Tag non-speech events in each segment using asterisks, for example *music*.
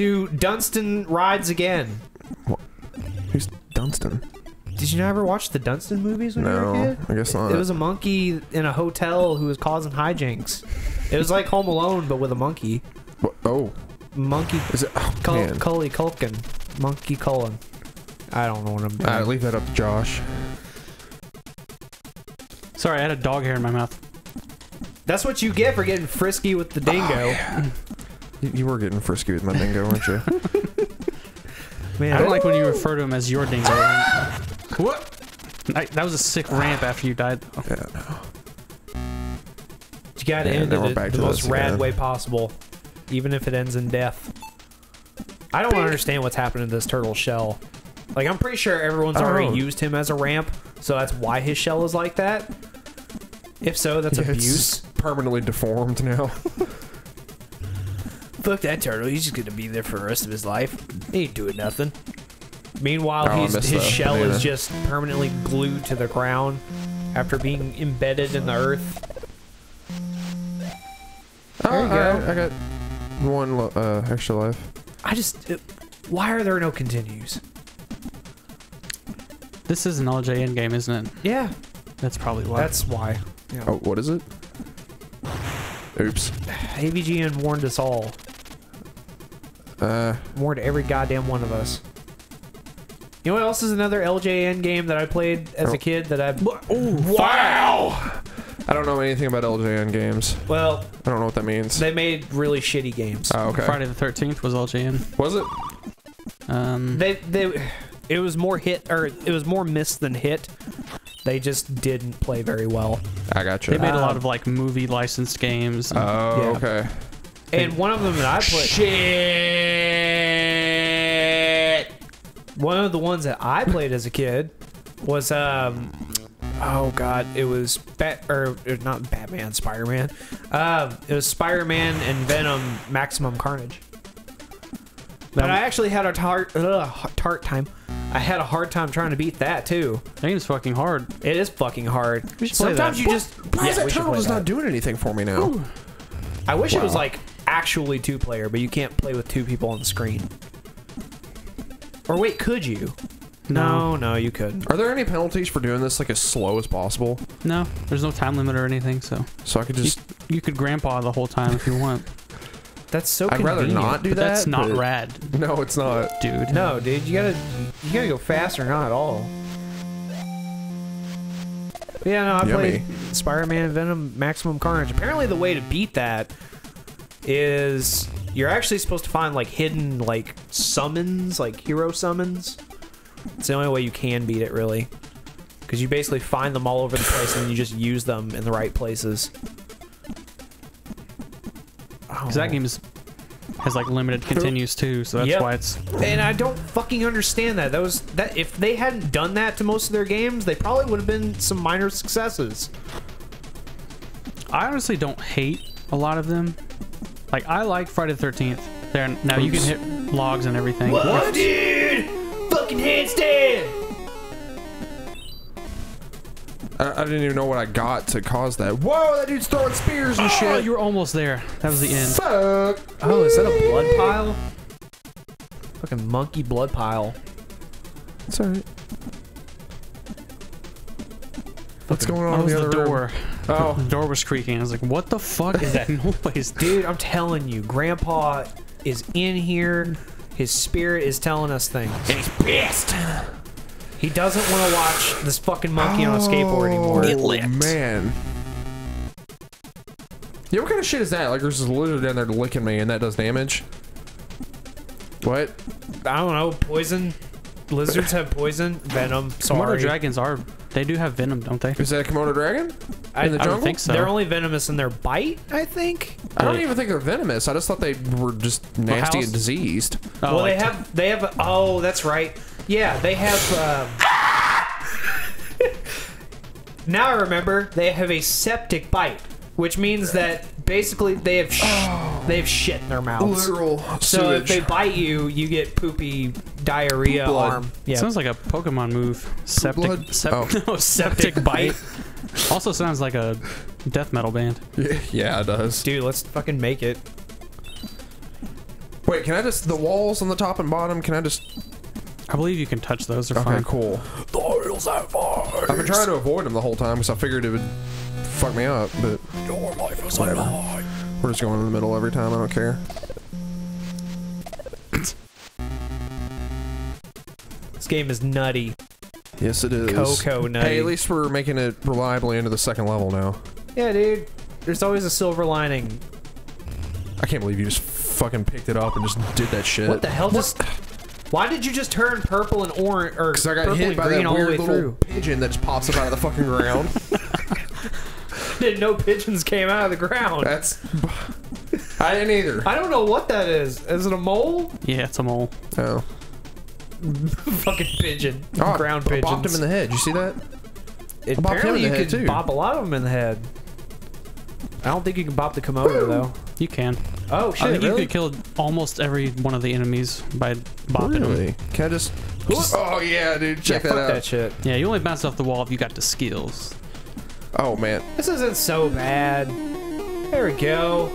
are back to Dunston Rides Again. Who's Dunston? Did you never watch the Dunston movies when you were a kid? I guess not. It was a monkey in a hotel who was causing hijinks. It was like Home Alone, but with a monkey. Wha- Oh, Monkey is it? Oh, Cul- man. Cully Culkin. Monkey Cullen. I don't know what I'm doing. All right, leave that up to Josh. Sorry, I had a dog hair in my mouth. That's what you get for getting frisky with the dingo. Oh, you, *laughs* you were getting frisky with my dingo, weren't you? *laughs* Man, I don't like when you refer to him as your dingo. what? I, that was a sick ramp after you died. Though. yeah. you gotta Yeah, end it back the most rad again. way possible, even if it ends in death. I don't understand what's happening to this turtle shell. Like, I'm pretty sure everyone's already know. used him as a ramp, so that's why his shell is like that. If so, that's Yeah, it's abuse. permanently deformed now. *laughs* Fuck that turtle. He's just gonna be there for the rest of his life. He ain't doing nothing. Meanwhile, Oh, he's, his the shell banana. is just permanently glued to the ground after being embedded in the earth. Oh, you go. alright, I got one uh, extra life. I just. It, why are there no continues? This is an LJN game, isn't it? Yeah, That's probably why. that's why. Yeah. Oh, what is it? Oops. AVGN warned us all. Uh, Warned every goddamn one of us. You know what else is another LJN game that I played as Oh. a kid that I. wow! I don't know anything about LJN games. Well, I don't know what that means. they made really shitty games. oh, okay. Friday the 13th was LJN. Was it? Um, They they it was more hit or it was more miss than hit. They just didn't play very well. I got you. they you. made a lot Um, of like movie licensed games. and- Oh, Yeah. okay. And one of them that I played Shit. one of the ones that I played as a kid was um oh god, it was Bat or or not Batman, Spider-Man. Um it was Spider-Man and Venom Maximum Carnage. But I actually had a tart uh, tart time. I had a hard time trying to beat that too. that game's fucking hard. It is fucking hard. We should play Sometimes that. you just Why is Yeah, that we should just not doing anything for me now? I wish it was like actually two player, but you can't play with two people on the screen. Or wait, could you? No, no, you couldn't. Are there any penalties for doing this like as slow as possible? No, there's no time limit or anything, so So I could just. you could grandpa the whole time if you want. *laughs* That's so I'd rather not do but that. that's not but- rad, No, it's not. dude. No, dude, you gotta you gotta go fast or not at all. But yeah, no, I Yummy. played Spider-Man Venom Maximum Carnage. Apparently, the way to beat that is you're actually supposed to find like hidden like summons, like hero summons. It's the only way you can beat it, really, because you basically find them all over the place and you just use them in the right places. Oh. Because that game is, has like limited continues too, so that's Yep. why it's. And I don't fucking understand that. That was that if they hadn't done that to most of their games, they probably would have been some minor successes. I honestly don't hate a lot of them. Like I like Friday the 13th. There now you can hit logs and everything. What dude? Fucking handstand! I, I didn't even know what I got to cause that. Whoa, that dude's throwing spears and Oh, shit. you were almost there. That was the end. Fuck. Oh, is that a blood pile? Fucking monkey blood pile. It's alright. What's going on in the the other room? Door. Oh, The door was creaking. I was like, "What the fuck is that *laughs* noise?" Dude, I'm telling you, Grandpa is in here. His spirit is telling us things. And he's pissed. He doesn't want to watch this fucking monkey on a skateboard anymore. Oh, man. Yeah, what kind of shit is that? Like, there's this lizard down there licking me, and that does damage. What? I don't know. Poison. Lizards have poison. Venom. Komodo Sorry. dragons are. They do have venom, don't they? Is that a Komodo dragon? I, in the I jungle? don't think so. They're only venomous in their bite, I think. I don't even think they're venomous. I just thought they were just nasty how's- and diseased. Oh, well, like they have. They have. Oh, that's right. Yeah, they have. Um, *laughs* now I remember. They have a septic bite, which means that basically they have sh- they have shit in their mouths. Literal So if they bite you, you get poopy diarrhea Poop blood. arm. Yeah. Sounds like a Pokemon move. Septic. blood? Sep- Oh. *laughs* no, septic bite. also sounds like a death metal band. yeah, yeah, it does. Dude, let's fucking make it. Wait, can I just the walls on the top and bottom? Can I just? I believe you can touch those. They're Okay, fine. cool. The wheels have fire. I've been trying to avoid them the whole time because I figured it would fuck me up, but Your life is Whatever. We're just going in the middle every time. I don't care. This game is nutty. Yes, it is. Coco nutty. Hey, at least we're making it reliably into the second level now. Yeah, dude. There's always a silver lining. I can't believe you just fucking picked it up and just did that shit. What the hell just... Why did you just turn purple and orange or Because I got hit by green that all the weird way little through? pigeon that just pops up out of the fucking ground. *laughs* *laughs* Didn't know pigeons came out of the ground. That's. *laughs* I didn't either. I don't know what that is. Is it a mole? Yeah, it's a mole. Oh. *laughs* Fucking pigeon. Oh, Ground I pigeons. bopped him in the head. You see that? It- I bopped him apparently you the can too. bop a lot of them in the head. I don't think you can bop the Komodo though. You can. Oh I shit! think really? you could kill almost every one of the enemies by bopping them. Really? Can I just? Oh yeah, dude. Check yeah, that fuck out. that shit. Yeah, you only bounce off the wall if you got the skills. Oh man. This isn't so bad. There we go.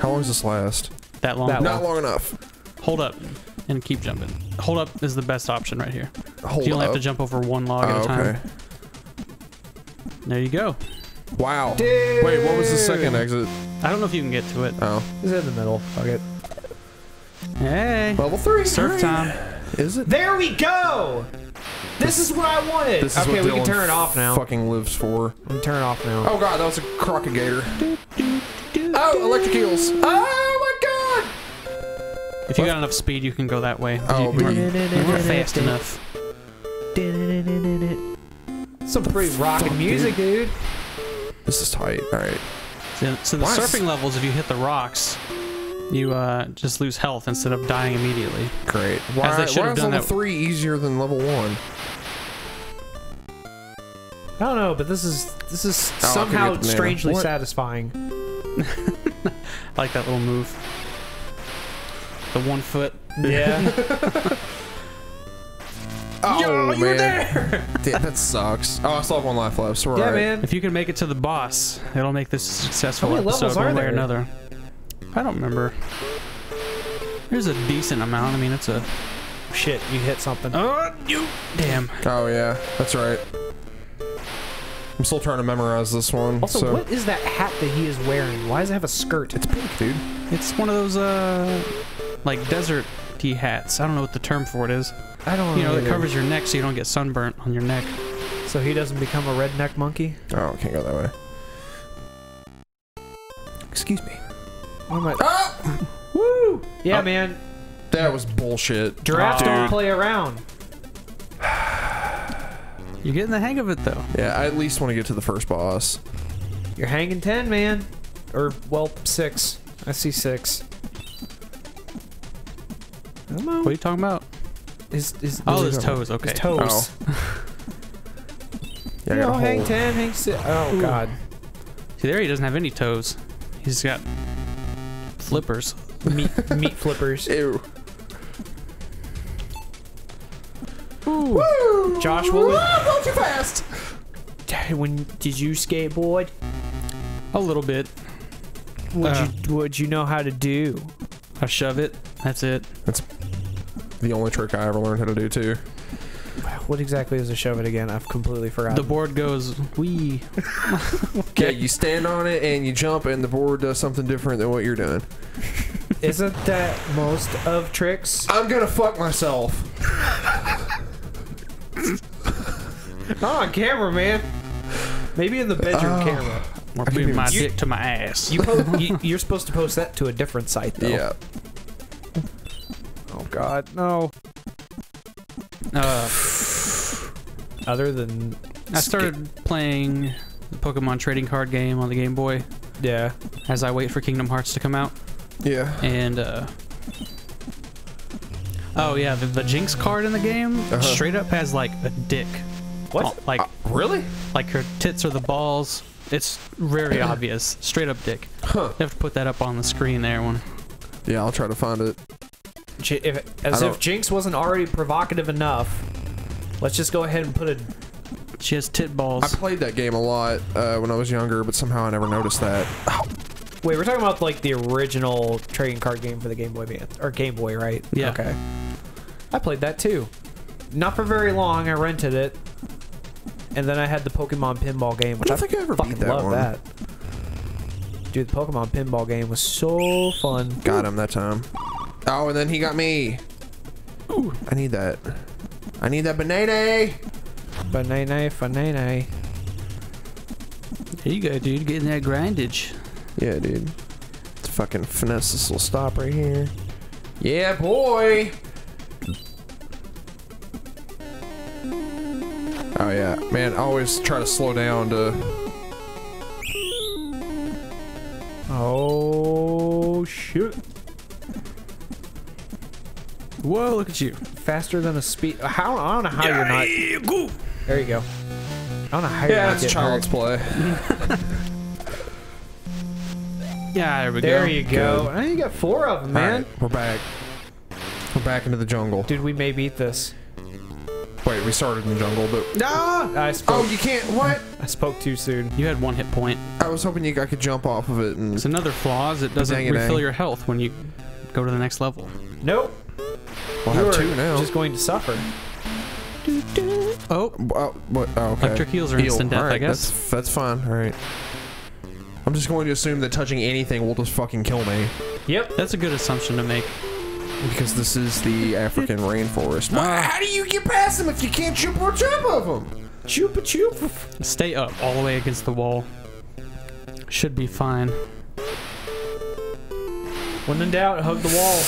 How long does this last? That long. That Not long enough. Hold up and keep jumping. Hold up is the best option right here. Hold you only up. have to jump over one log at Oh, a time. okay. There you go. Wow. Dude. Wait, what was the second exit? I don't know if you can get to it. Oh, It's in the middle. Fuck it. Hey. level three. Surf time. Is it? There we go. This, is what I wanted. This is okay, what we can turn it off now. Fucking lives for. We can turn it off now. Oh god, that was a crocodigator. Oh, electric eels. Oh my god. If you got enough speed, you can go that way. Oh, you, but you're, you- you're fast enough. Some pretty rocking music, dude. This is tight. All right. So, so the Why is- surfing levels, if you hit the rocks, you uh, just lose health instead of dying immediately. Great. Why, they should why have is done level that- three easier than level one? I don't know, but this is this is Oh, I can somehow the banana. strangely What? satisfying. *laughs* I like that little move. The one foot. Yeah. *laughs* Oh Yo, man. you're there. *laughs* Damn, that sucks. Oh, I still have one life left. So we're yeah, all right. man. If you can make it to the boss, it'll make this a successful How many episode levels are one way or there? another. I don't remember. There's a decent amount. I mean, it's a. Shit, you hit something. Oh, you. Damn. Oh yeah, that's right. I'm still trying to memorize this one. Also, so. what is that hat that he is wearing? Why does it have a skirt? It's pink, dude. It's one of those, uh, like desert tea hats. I don't know what the term for it is. I don't You know, either. that covers your neck so you don't get sunburnt on your neck. So he doesn't become a redneck monkey. Oh, can't go that way. Excuse me. What am I? Ah! Woo! Yeah, Oh. man. That was bullshit. Giraffes Dude. don't play around. *sighs* You're getting the hang of it, though. Yeah, I at least want to get to the first boss. You're hanging ten, man. Or well, six. I see six. Come on. What are you talking about? His, his, Oh, his, his toes. Okay. his toes. *laughs* Yeah, you know, hang ten, hang six. Oh god. See, there he doesn't have any toes. He's got flippers. meat, meat *laughs* flippers. Ew. Ooh. Josh, what was, Go too fast. when did you skateboard? A little bit. What Uh. you what you know how to do? I shove it. That's it. That's the only trick I ever learned how to do too. What exactly is a shove it again? I've completely forgotten. The board goes wee. *laughs* Yeah, you stand on it and you jump, and the board does something different than what you're doing. *laughs* Isn't that most of tricks? I'm gonna fuck myself. Not on camera, man. Maybe in the bedroom Oh. camera. Or can putting be- my You- dick to my ass. You, po- *laughs* you you're supposed to post that to a different site though. Yeah. Oh God, no. Uh, Other than I started playing the Pokemon trading card game on the Game Boy yeah, as I wait for Kingdom Hearts to come out. Yeah. And, uh. Oh, yeah, the, the Jynx card in the game Uh-huh. straight up has, like, a dick. What? Oh, like, Really? like her tits are the balls. It's very *clears throat* obvious. Straight up dick. Huh. You have to put that up on the screen there one. Yeah, I'll try to find it. If, as if Jynx wasn't already provocative enough. Let's just go ahead and put a. She has tit balls. I played that game a lot uh, when I was younger, but somehow I never noticed that. *sighs* Wait, we're talking about like the original trading card game for the Game Boy Advance or Game Boy, right? Yeah. Okay. I played that too. Not for very long. I rented it, and then I had the Pokemon Pinball game, which I I, don't think I ever fucking beat that love one. that. Dude, the Pokemon Pinball game was so fun. Got him that time. Oh, and then he got me. Ooh, I need that. I need that banana. Banana, banana. There you go, dude. Getting that grindage. Yeah, dude. Let's fucking finesse this little stop right here. Yeah, boy. Oh yeah, man. I always try to slow down to. Oh shoot! Whoa, look at you. Faster than a speed. How I don't know how you're not. There you go. I don't know how Yeah, not it's getting child's hurt. play. *laughs* Yeah, there we There go. There you go. Oh, you got four of them, man. Alright, we're back. We're back into the jungle. Dude, we may beat this. Wait, we started in the jungle, but Ah! I spoke. oh, you can't. What? I spoke too soon. You had one hit point. I was hoping you I could jump off of it and. It's another flaw is it doesn't Dang refill dang. your health when you go to the next level. Nope. We'll You have are two now. Just going to suffer. Oh, Oh, what? Oh, okay. Electric heals are instant death, I guess. That's, that's fine. All right. I'm just going to assume that touching anything will just fucking kill me Yep. that's a good assumption to make. because this is the African rainforest. Why- ah. How do you get past them if you can't jump on top of them? Chupa chup. Stay up all the way against the wall. Should be fine. When in doubt, hug the wall.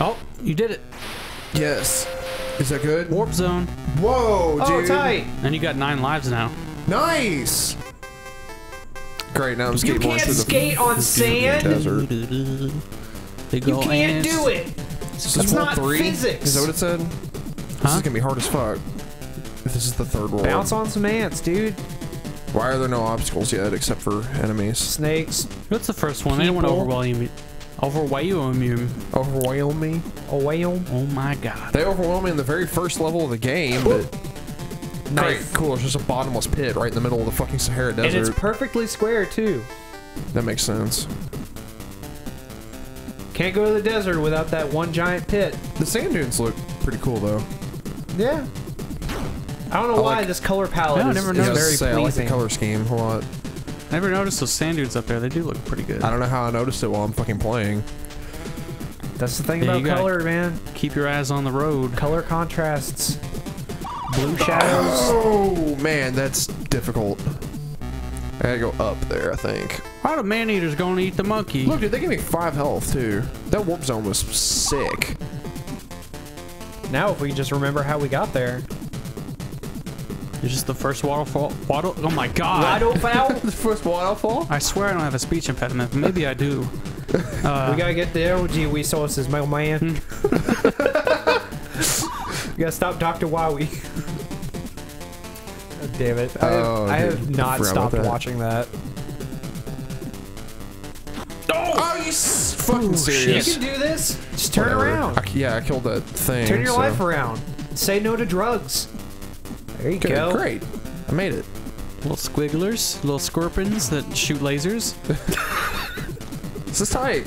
Oh, you did it. Yes. Is that good? Warp zone. Whoa, oh, dude. Oh, tight. And you got nine lives now. Nice. Great. Now I'm You skateboarding can't through the skate on sand. desert. Big You ol' can't ants. do it. This is That's world not three. physics. Is that what it said? This Huh? is gonna be hard as fuck. If this is the third world. Bounce on some ants, dude. Why are there no obstacles yet except for enemies? Snakes. What's the first one? They don't want to People. overwhelm you. Overwhelm you. Overwhelm me. Whale. Oh my god. They overwhelm me in the very first level of the game, but great, cool. It's just a bottomless pit right in the middle of the fucking Sahara Desert. And it's perfectly square too. that makes sense. Can't go to the desert without that one giant pit. The sand dunes look pretty cool though. Yeah. I don't know I why like- this color palette I is, never is very say, I like the color scheme a lot. I never noticed those sand dunes up there. They do look pretty good. I don't know how I noticed it while I'm fucking playing. That's the thing Yeah, about color, man. Keep your eyes on the road. Color contrasts. Blue shadows. Oh man, that's difficult. I gotta go up there, I think. How the man eater's gonna eat the monkey? Look, dude, they gave me five health too. That warp zone was sick. Now, if we just remember how we got there. It's just the first waterfall. Water. Oh my god. Ride foul. *laughs* the first waterfall. I swear I don't have a speech impediment, but maybe I do. Uh, *laughs* we gotta get the OG resources, my man. *laughs* we gotta stop Dr. Wowie. God damn it. I have, Oh, I have not forgot stopped that. watching that. Oh, Are you s- fucking You serious? You can do this. Just turn Whatever. around. I, yeah, I killed that thing. Turn your so- life around. Say no to drugs. There you Good, go. great. I made it. little squigglers, little scorpions that shoot lasers. *laughs* This is tight.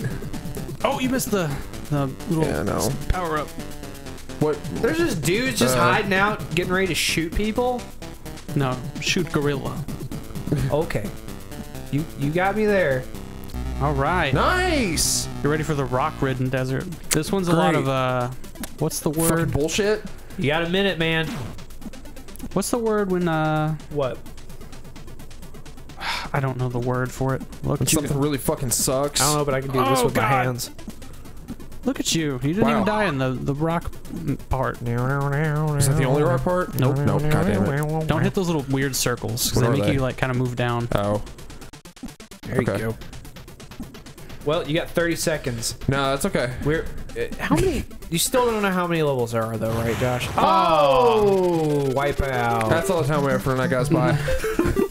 Oh, you missed the the little Yeah, I know. power up. What? There's just dudes just Uh, hiding out, getting ready to shoot people. No, shoot gorilla. *laughs* Okay. You you got me there. All right, Nice. You're ready for the rock-ridden desert? This one's a lot of uh, what's the Fucking word? bullshit. You got a minute, man. What's the word when uh, What? I don't know the word for it. Look When at you. something really fucking sucks. I don't know, but I can do this Oh, with my hands. Look at you. You didn't Wow. even die in the the rock part. Is that the only right part? Nope. Nope. God damn it. Don't hit those little weird circles because they make they? you like kind of move down. Oh. There you go. Well, you got 30 seconds. No, that's okay. We're Uh, how many? You still don't know how many levels there are, though, right, Josh? Oh, wipe out. That's all the time we have for tonight, guys. Bye. *laughs*